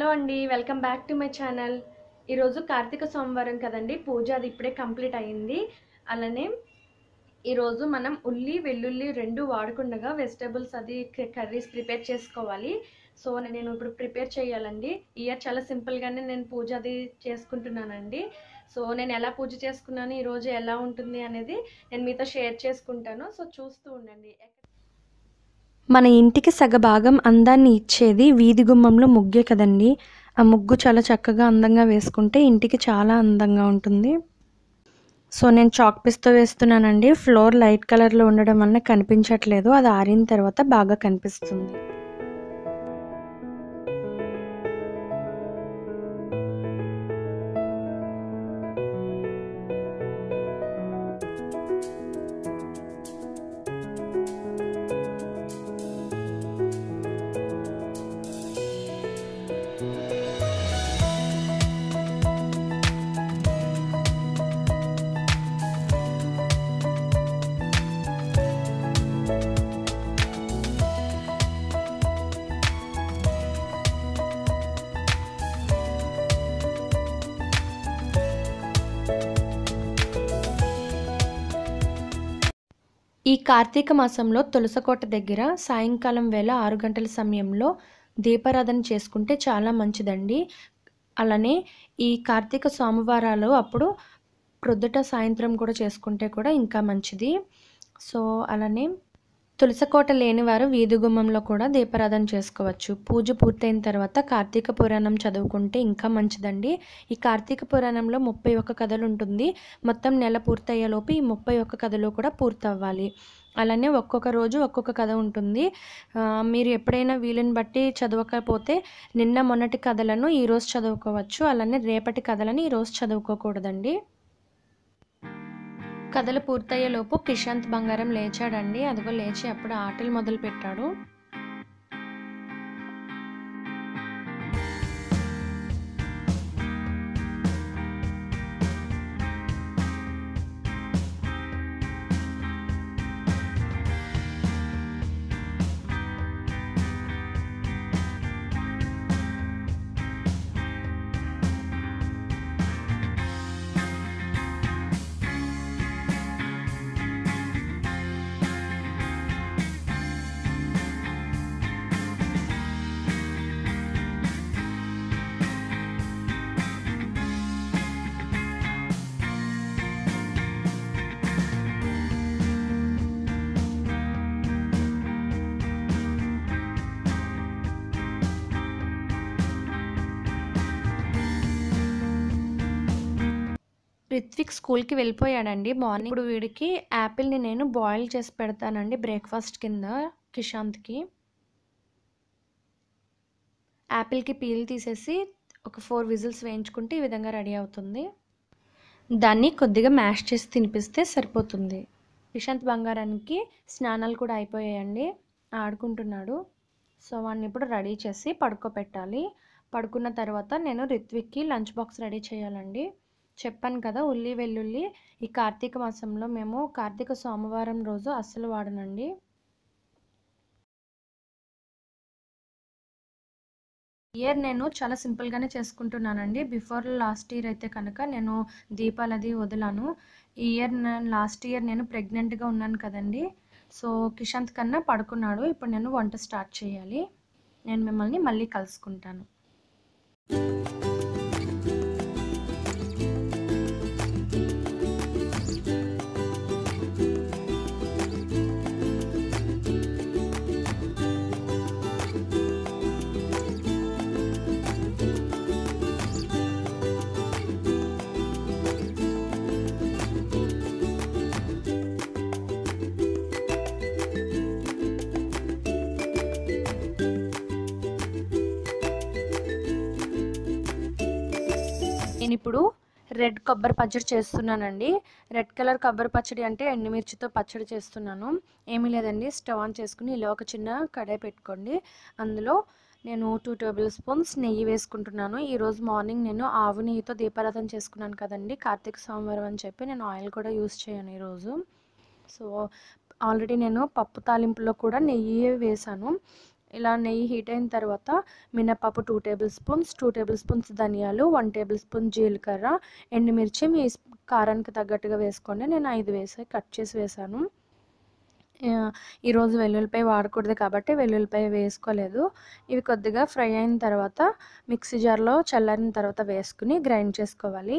Hello అండి welcome back to my channel. ఈరోజు కార్తీక సోమవారం కదండి పూజ అది ఇప్పుడే కంప్లీట్ అయ్యింది. అలానే ఈరోజు మనం ఉల్లి వెల్లుల్లి రెండు వాడకుండగా వెజిటేబుల్స్ అది కర్రీస్ ప్రిపేర్ చేసుకోవాలి. సో నేను ఇప్పుడు ప్రిపేర్ చేయాలండి. ఇయర్ చాలా సింపుల్గానే నేను పూజ అది చేసుకుంటున్నానండి. సో నేను ఎలా పూజ చేసుకున్నాను ఈరోజు ఎలా ఉంటుంది అనేది నేను మీతో షేర్ చేసుకుంటాను. సో చూస్తూ ఉండండి. మన ఇంటికి సగభాగం అందాన్ని ఇచ్చేది వీధి గుమ్మంలో ముగ్గే కదండి. ఆ ముగ్గు చాలా చక్కగా అందంగా వేసుకుంటే ఇంటికి చాలా అందంగా ఉంటుంది. సో నేను చాక్ పీస్తో వేస్తున్నానండి. ఫ్లోర్ లైట్ కలర్లో ఉండడం వల్ల కనిపించట్లేదు. అది ఆరిన తర్వాత బాగా కనిపిస్తుంది. ఈ కార్తీక మాసంలో తులసకోట దగ్గర సాయంకాలం వేళ ఆరు గంటల సమయంలో దీపారాధన చేసుకుంటే చాలా మంచిదండి. అలానే ఈ కార్తీక సోమవారాలు అప్పుడు ప్రొద్దుట సాయంత్రం కూడా చేసుకుంటే కూడా ఇంకా మంచిది. సో అలానే తులసకోట లేనివారు వీధి గుమ్మంలో కూడా దీపారాధన చేసుకోవచ్చు. పూజ పూర్తయిన తర్వాత కార్తీక పురాణం చదువుకుంటే ఇంకా మంచిదండి. ఈ కార్తీక పురాణంలో ముప్పై ఒక్క కథలు ఉంటుంది. మొత్తం నెల పూర్తయ్యేలోపు ఈ ముప్పై ఒక్క కథలు కూడా పూర్తవ్వాలి. అలానే ఒక్కొక్క రోజు ఒక్కొక్క కథ ఉంటుంది. మీరు ఎప్పుడైనా వీలుని బట్టి చదవకపోతే నిన్న మొన్నటి కథలను ఈరోజు చదువుకోవచ్చు. అలానే రేపటి కథలను ఈరోజు చదువుకోకూడదండి. కథలు పూర్తయ్యేలోపు కిషాంత్ బంగారం లేచాడండి. అదిగో లేచి అప్పుడు ఆటలు మొదలు పెట్టాడు రిత్విక్ స్కూల్కి వెళ్ళిపోయాడండి. మార్నింగ్ ఇప్పుడు వీడికి యాపిల్ని నేను బాయిల్ చేసి పెడతానండి బ్రేక్ఫాస్ట్ కింద కిషాంత్కి. యాపిల్కి పీల్ తీసేసి ఒక ఫోర్ విజిల్స్ వేయించుకుంటే ఈ విధంగా రెడీ అవుతుంది. దాన్ని కొద్దిగా మ్యాష్ చేసి తినిపిస్తే సరిపోతుంది. విశాంత్ బంగారానికి స్నానాలు కూడా అయిపోయాయండి. ఆడుకుంటున్నాడు. సో వాడిని ఇప్పుడు రెడీ చేసి పడుకోబెట్టాలి. పడుకున్న తర్వాత నేను రిత్విక్కి లంచ్ బాక్స్ రెడీ చేయాలండి. చెప్పాను కదా ఉల్లి వెల్లుల్లి. ఈ కార్తీక మాసంలో మేము కార్తీక సోమవారం రోజు అస్సలు వాడనండి. ఇయర్ నేను చాలా సింపుల్గానే చేసుకుంటున్నానండి. బిఫోర్ లాస్ట్ ఇయర్ అయితే కనుక నేను దీపాలు అది వదిలాను. ఈ ఇయర్ లాస్ట్ ఇయర్ నేను ప్రెగ్నెంట్గా ఉన్నాను కదండి. సో కిషాంత్ కన్నా పడుకున్నాడు. ఇప్పుడు నేను వంట స్టార్ట్ చేయాలి. నేను మిమ్మల్ని మళ్ళీ కలుసుకుంటాను. నేను ఇప్పుడు రెడ్ కొబ్బరి పచ్చడి చేస్తున్నానండి. రెడ్ కలర్ కొబ్బరి పచ్చడి అంటే ఎండుమిర్చితో పచ్చడి చేస్తున్నాను. ఏమీ లేదండి. స్టవ్ ఆన్ చేసుకుని ఇలా ఒక చిన్న కడాయి పెట్టుకోండి. అందులో నేను టూ టేబుల్ స్పూన్స్ నెయ్యి వేసుకుంటున్నాను. ఈరోజు మార్నింగ్ నేను ఆవు నెయ్యితో దీపారాధన చేసుకున్నాను కదండి. కార్తీక సోమవారం అని చెప్పి నేను ఆయిల్ కూడా యూస్ చేయను ఈరోజు సో ఆల్రెడీ నేను పప్పు తాలింపులో కూడా నెయ్యి వేసాను. ఇలా నెయ్యి హీట్ అయిన తర్వాత మినపప్పు two tablespoons two tablespoons ధనియాలు వన్ టేబుల్ స్పూన్ జీలకర్ర ఎండుమిర్చి మీ కారానికి తగ్గట్టుగా వేసుకోండి నేను ఐదు వేసి కట్ చేసి వేసాను. ఈరోజు వెల్లుల్లిపాయ వాడకూడదు కాబట్టి వెల్లుల్లిపాయ వేసుకోలేదు. ఇవి కొద్దిగా ఫ్రై అయిన తర్వాత మిక్సీ జార్లో చల్లారిన తర్వాత వేసుకుని గ్రైండ్ చేసుకోవాలి.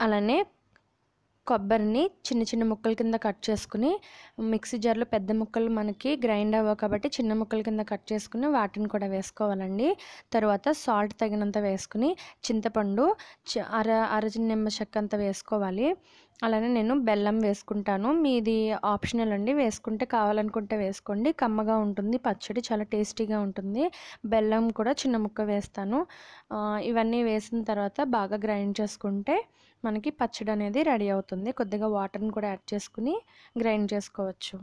అలానే కొబ్బరిని చిన్న చిన్న ముక్కల కింద కట్ చేసుకుని మిక్సీ జార్లో పెద్ద ముక్కలు మనకి గ్రైండ్ అవ్వవు కాబట్టి చిన్న ముక్కల కింద కట్ చేసుకుని వాటిని కూడా వేసుకోవాలండి. తర్వాత సాల్ట్ తగినంత వేసుకుని చింతపండు అర అర నిమ్మ చెక్క అంత వేసుకోవాలి. అలానే నేను బెల్లం వేసుకుంటాను. మీది ఆప్షనల్ అండి. వేసుకుంటే కావాలనుకుంటే వేసుకోండి. కమ్మగా ఉంటుంది. పచ్చడి చాలా టేస్టీగా ఉంటుంది. బెల్లం కూడా చిన్న ముక్క వేస్తాను. ఇవన్నీ వేసిన తర్వాత బాగా గ్రైండ్ చేసుకుంటే మనకి పచ్చడి అనేది రెడీ అవుతుంది. కొద్దిగా వాటర్ని కూడా యాడ్ చేసుకుని గ్రైండ్ చేసుకోవచ్చు.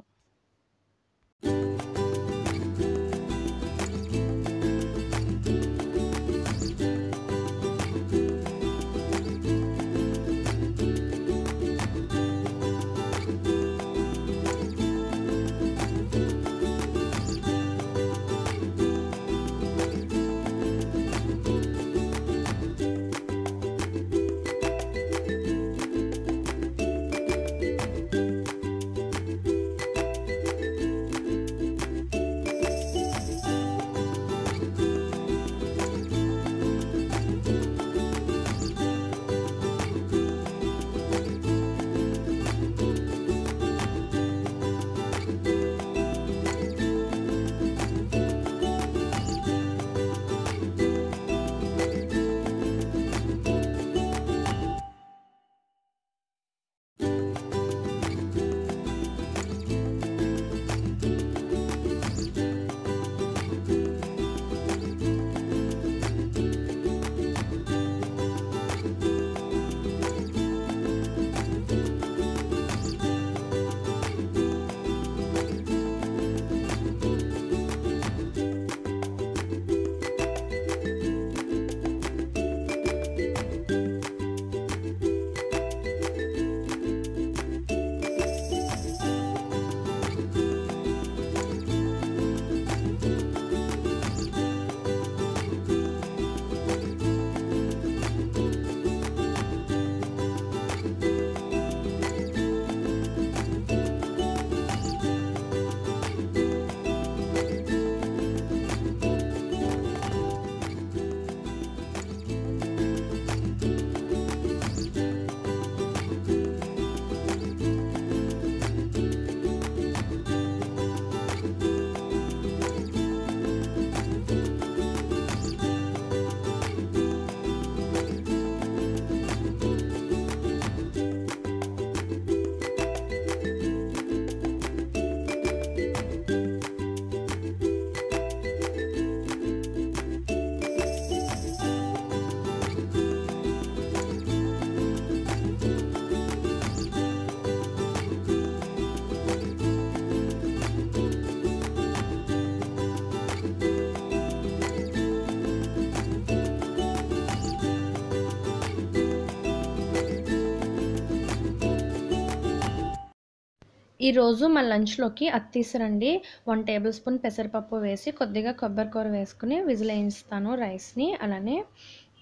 ఈరోజు మా లంచ్లోకి అత్తీసరండి వన్ టేబుల్ స్పూన్ పెసరపప్పు వేసి కొద్దిగా కొబ్బరి కూర వేసుకుని విజిల్ వేయిస్తాను రైస్ని అలానే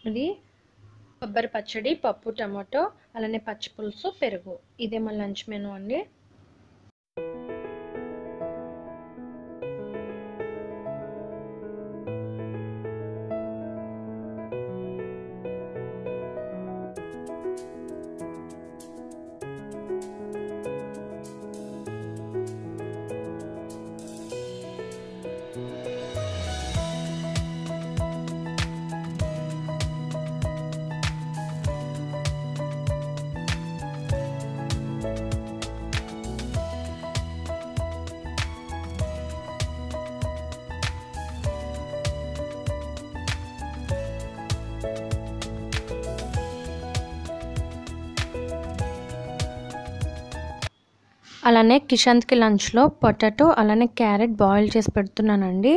ఇది కొబ్బరి పచ్చడి పప్పు టమాటో అలానే పచ్చి పులుసు పెరుగు. ఇదే మా లంచ్ మెనూ అండి. అలానే కిషాంత్కి లంచ్లో పొటాటో అలానే క్యారెట్ బాయిల్ చేసి పెడుతున్నానండి.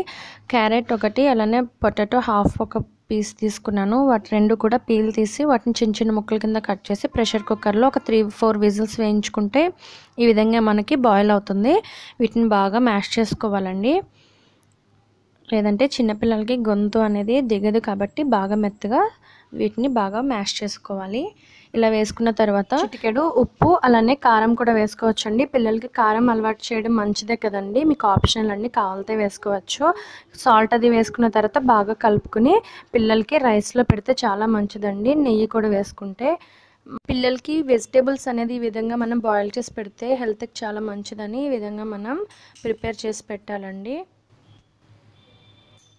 క్యారెట్ ఒకటి అలానే పొటాటో హాఫ్ ఒక పీస్ తీసుకున్నాను. వాటి రెండు కూడా పీల్ తీసి వాటిని చిన్న చిన్న ముక్కల కింద కట్ చేసి ప్రెషర్ కుక్కర్లో ఒక త్రీ ఫోర్ విజిల్స్ వేయించుకుంటే ఈ విధంగా మనకి బాయిల్ అవుతుంది. వీటిని బాగా మ్యాష్ చేసుకోవాలండి. లేదంటే చిన్నపిల్లలకి గొంతు అనేది దిగదు కాబట్టి బాగా మెత్తగా వీటిని బాగా మ్యాష్ చేసుకోవాలి. ఇలా వేసుకున్న తర్వాత చిటికెడు ఉప్పు అలానే కారం కూడా వేసుకోవచ్చండి. పిల్లలకి కారం అలవాటు చేయడం మంచిదే కదండి. మీకు ఆప్షనల్ అండి కావాలితే వేసుకోవచ్చు. సాల్ట్ అది వేసుకున్న తర్వాత బాగా కలుపుకుని పిల్లలకి రైస్లో పెడితే చాలా మంచిదండి. నెయ్యి కూడా వేసుకుంటే. పిల్లలకి వెజిటేబుల్స్ అనేది ఈ విధంగా మనం బాయిల్ చేసి పెడితే హెల్త్కి చాలా మంచిదని ఈ విధంగా మనం ప్రిపేర్ చేసి పెట్టాలండి.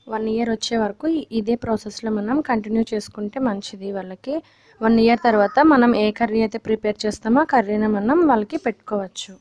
వన్ ఇయర్ వచ్చే వరకు ఇదే ప్రాసెస్లో మనం కంటిన్యూ చేసుకుంటే మంచిది వాళ్ళకి. వన్ ఇయర్ తర్వాత మనం ఏ కర్రీ అయితే ప్రిపేర్ చేస్తామో ఆ కర్రీని మనం వాళ్ళకి పెట్టుకోవచ్చు.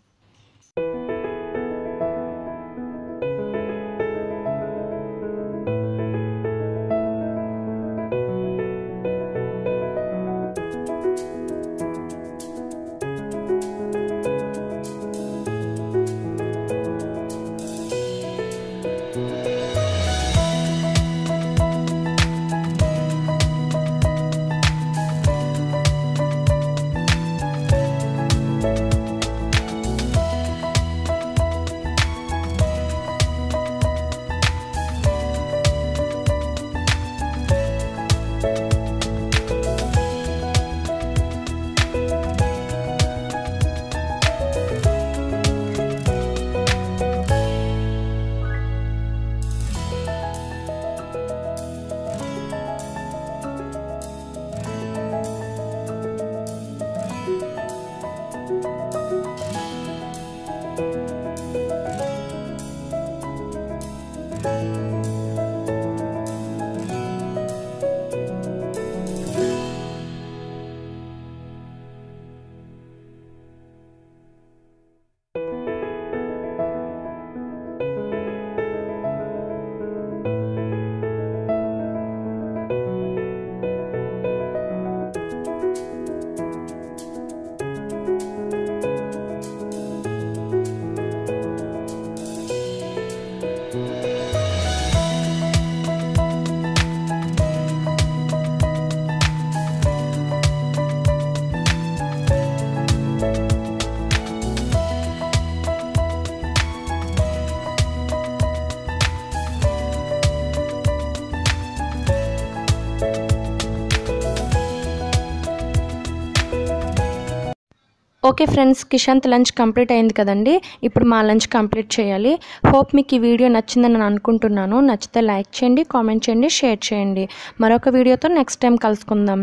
Okay friends Kishant lunch complete అయింది కదండి. ఇప్పుడు మా లంచ్ కంప్లీట్ చేయాలి. హోప్ మీకు ఈ వీడియో నచ్చిందని నేను అనుకుంటున్నాను. నచ్చితే లైక్ చేయండి కామెంట్ చేయండి షేర్ చేయండి. మరొక వీడియోతో నెక్స్ట్ టైం కలుసుకుందాం.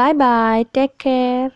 Bye bye. Take care.